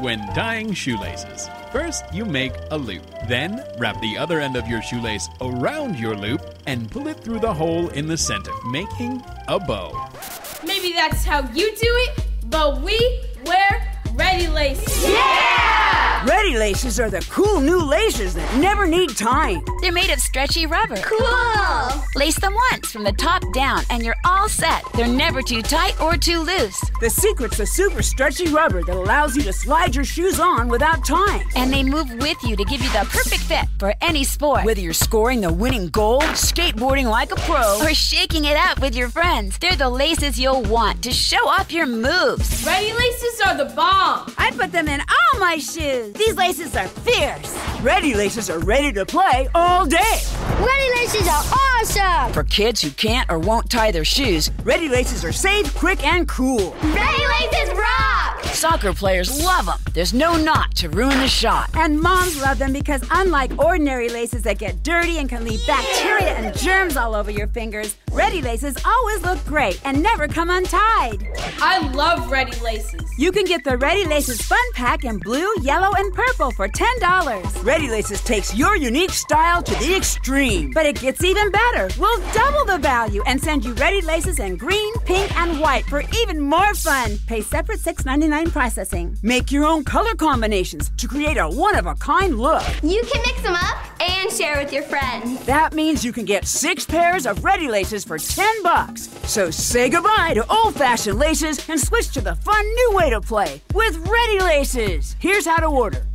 when tying shoelaces. First, you make a loop. Then, wrap the other end of your shoelace around your loop and pull it through the hole in the center, making a bow. Maybe that's how you do it, but we wear ready laces. Ready laces are the cool new laces that never need tying. They're made of stretchy rubber. Cool! Lace them once from the top down and you're all set. They're never too tight or too loose. The secret's the super stretchy rubber that allows you to slide your shoes on without tying. And they move with you to give you the perfect fit for any sport. Whether you're scoring the winning goal, skateboarding like a pro, or shaking it up with your friends, they're the laces you'll want to show off your moves. Ready laces are the bomb. I put them in all my shoes. These laces are fierce. Ready laces are ready to play all day. Ready laces are awesome! For kids who can't or won't tie their shoes, Ready laces are safe, quick, and cool. Ready laces rock! Soccer players love them. There's no knot to ruin the shot. And moms love them because, unlike ordinary laces that get dirty and can leave bacteria and germs all over your fingers, Ready laces always look great and never come untied. I love ready laces. You can get the Ready Laces Fun Pack in blue, yellow, and purple for $10. Ready Laces takes your unique style to the extreme. But it gets even better. We'll double the value and send you Ready Laces in green, pink, and white for even more fun. Pay separate $6.99 processing. Make your own color combinations to create a one of a kind look. You can mix them up and share with your friends. That means you can get six pairs of Ready Laces for 10 bucks. So say goodbye to old fashioned laces and switch to the fun new way to play with Ready Laces. Here's how to order